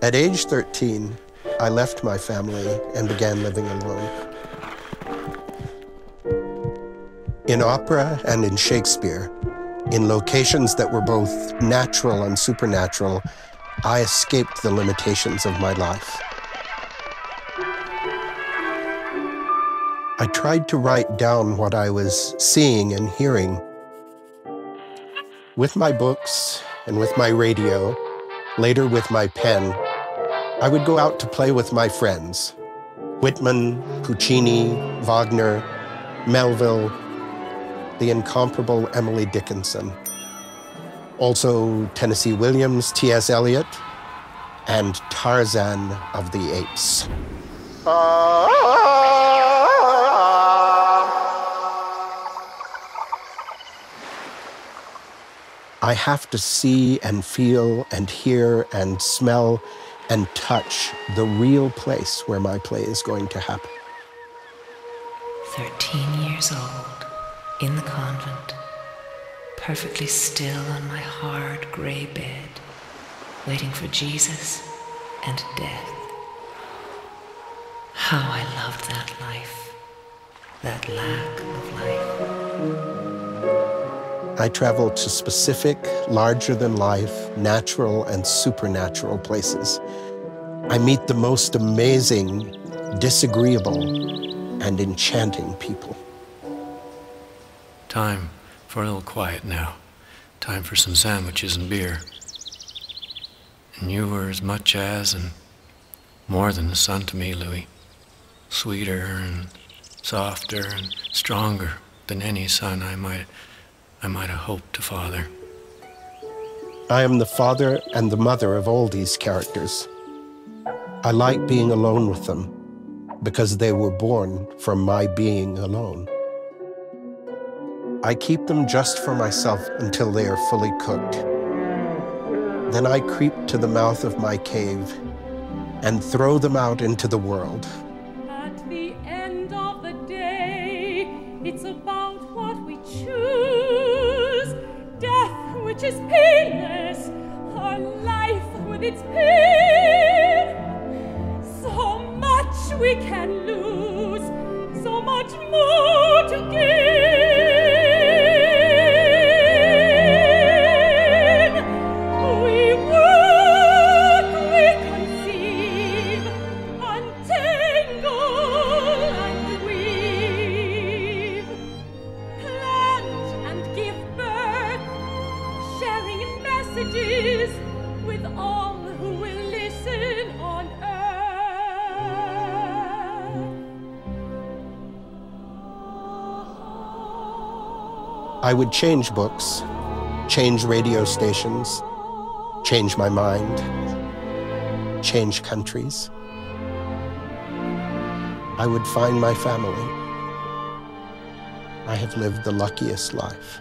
At age 13, I left my family and began living alone. In opera and in Shakespeare, in locations that were both natural and supernatural, I escaped the limitations of my life. I tried to write down what I was seeing and hearing. With my books and with my radio, later with my pen, I would go out to play with my friends Whitman, Puccini, Wagner, Melville, the incomparable Emily Dickinson. Also, Tennessee Williams, T.S. Eliot, and Tarzan of the Apes. I have to see and feel and hear and smell and touch the real place where my play is going to happen. 13 years old, in the convent, perfectly still on my hard grey bed, waiting for Jesus and death. How I loved that life, that lack of life. I travel to specific, larger than life, natural and supernatural places. I meet the most amazing, disagreeable, and enchanting people. Time for a little quiet now. Time for some sandwiches and beer. And you were as much as and more than the sun to me, Louis. Sweeter and softer and stronger than any son I might I might have hoped to father. I am the father and the mother of all these characters. I like being alone with them because they were born from my being alone. I keep them just for myself until they are fully cooked. Then I creep to the mouth of my cave and throw them out into the world. At the end of the day, it's about what we choose. Death, which is painless, its pain. So much we can lose, so much more to gain. I would change books, change radio stations, change my mind, change countries. I would find my family. I have lived the luckiest life.